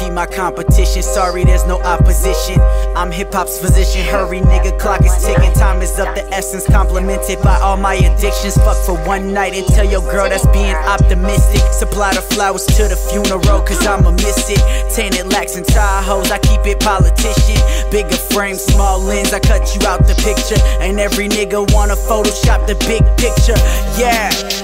RIP my competition. Sorry, there's no opposition. I'm hip hop's physician. Hurry, nigga, clock is ticking. Time is up, the essence complemented by all my addictions. Fuck for one night and tell your girl that's being optimistic. Supply the flowers to the funeral, cause I'ma miss it. Tainted lax and Tahoes, I keep it politician. Bigger frame, small lens, I cut you out the picture. And every nigga wanna Photoshop the big picture. Yeah.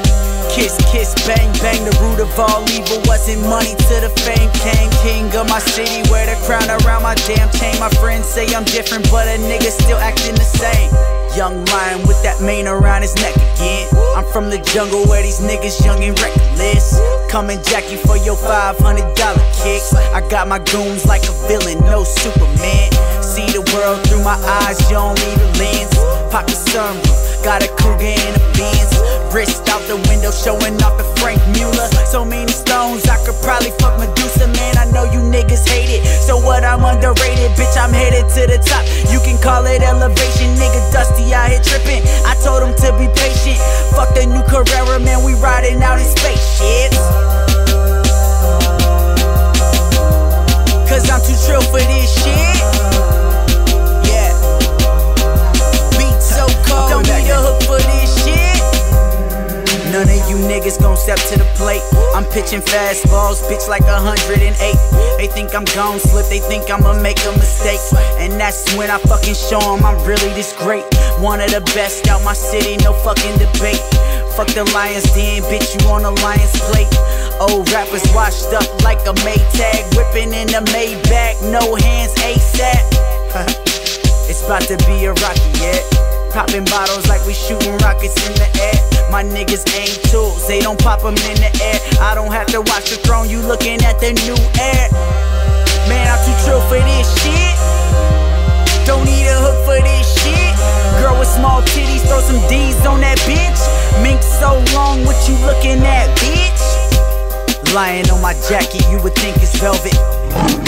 Kiss, kiss, bang, bang, the root of all evil wasn't money to the fame came. King of my city, wear the crown around my damn chain. My friends say I'm different, but a nigga still acting the same. Young lion with that mane around his neck again. I'm from the jungle where these niggas young and reckless. Coming Jackie for your $500 kicks. I got my goons like a villain, no Superman. See the world through my eyes, you don't need a lens. Pocket sunroof, got a Cougar in a Benz wrist out the window, showing off the Franck Muller. So many stones, I could probably fuck Medusa, man. I know you niggas hate it. So what I'm underrated, bitch, I'm headed to the top. You can call it elevation, nigga. Dusty out here tripping. I told him to be patient. Fuck the new Carrera, man. We riding out in spaceships. Cause I'm too chill for this shit. plate. I'm pitching fastballs, bitch, like 108. They think I'm gon' slip, they think I'ma make a mistake. And that's when I fucking show them I'm really this great. One of the best out my city, no fucking debate. Fuck the Lions then, bitch, you on the Lions plate. Old rappers washed up like a Maytag, whipping in the Maybach, no hands ASAP. it's about to be a rocky, yeah. Popping bottles like we shooting rockets in the air. My niggas ain't tools, they don't pop them in the air. I don't have to watch the throne, you looking at the new heir. Man, I'm too true for this shit. Don't need a hook for this shit. Girl with small titties, throw some D's on that bitch. Mink so long, what you looking at, bitch? Lying on my jacket, you would think it's velvet.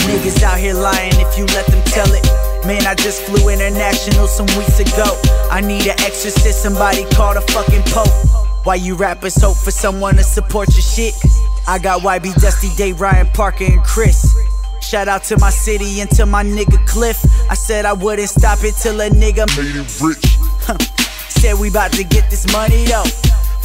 Niggas out here lying if you let them tell it. Man, I just flew international some weeks ago. I need an exorcist, somebody call the fucking Pope. Why you rappers hope for someone to support your shit? I got YB Dusty Day, Ryan Parker, and Chris. Shout out to my city and to my nigga Cliff. I said I wouldn't stop it till a nigga made it rich. Said we bout to get this money though.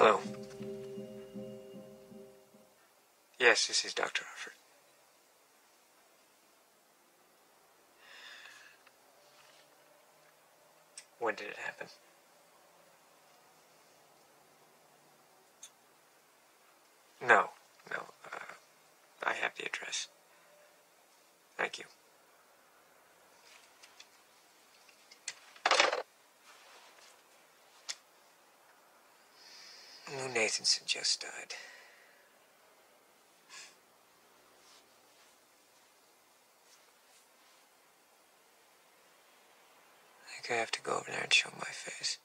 Hello. Yes, this is Dr. Alfred. When did it happen? No, no. Uh, I have the address. Thank you. Lou Nathanson just died. I think I have to go over there and show my face.